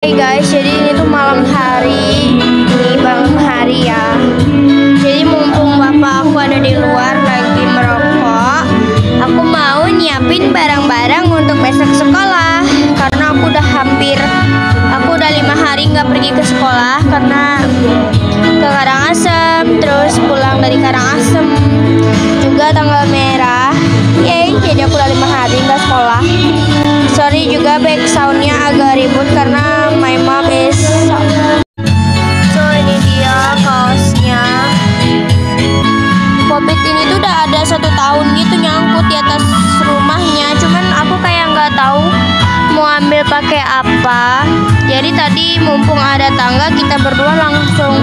Hey guys, jadi ini tuh malam hari, ini malam hari ya. Jadi mumpung bapak aku ada di luar lagi merokok, aku mau nyiapin barang-barang untuk besok sekolah. Karena aku udah hampir, aku udah lima hari nggak pergi ke sekolah karena ke Karangasem, terus pulang dari Karangasem juga tanggal merah. Yay, jadi aku udah lima hari nggak sekolah. Sorry juga back soundnya agak ribut karena apa? Jadi tadi mumpung ada tangga kita berdua langsung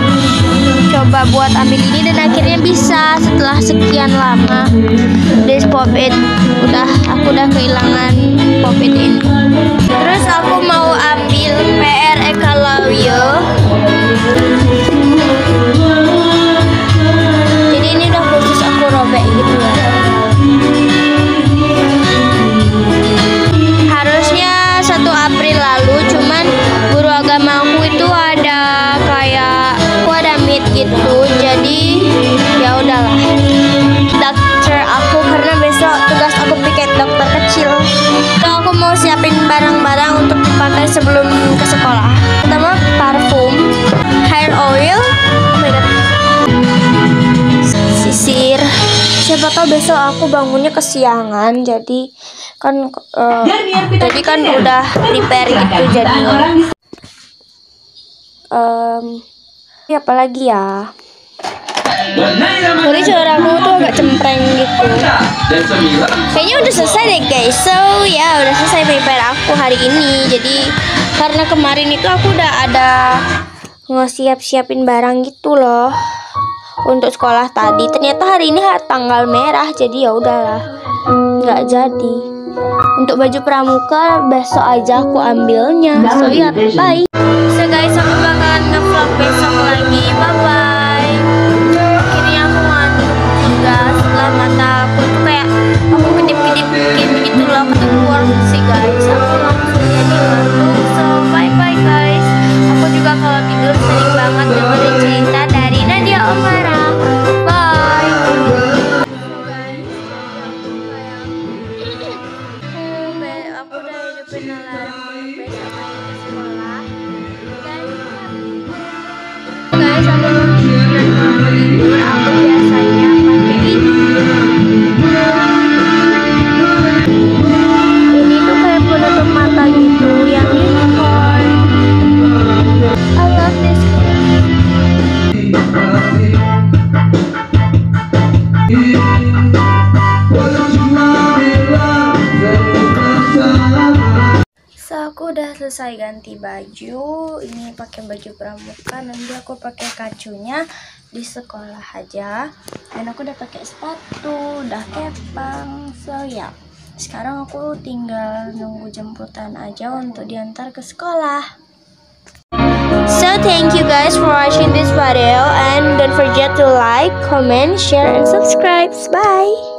coba buat ambil ini dan akhirnya bisa setelah sekian lama this pop it. Udah aku udah kehilangan pop it ini. Terus aku mau ambil PR Ekalawio sebelum ke sekolah. Pertama parfum hair oil. Oh sisir. Siapa tahu besok aku bangunnya kesiangan jadi kan eh, jadi kan udah prepare gitu jadinya Em, ya apa lagi ya? Jadi suaraku agak cempreng gitu. Kayaknya udah selesai deh guys. So ya udah selesai prepare aku hari ini. Jadi karena kemarin itu aku udah ada nge-siap-siapin barang gitu loh untuk sekolah tadi. Ternyata hari ini tanggal merah jadi ya udahlah. Nggak jadi. Untuk baju pramuka besok aja aku ambilnya. So ya bye. So guys aku guys aku udah selesai ganti baju. Ini pakai baju pramuka. Nanti aku pakai kacunya di sekolah aja. Dan aku udah pakai sepatu, udah kepang. So ya, sekarang aku tinggal nunggu jemputan aja untuk diantar ke sekolah. So thank you guys for watching this video and don't forget to like, comment, share, and subscribe. Bye.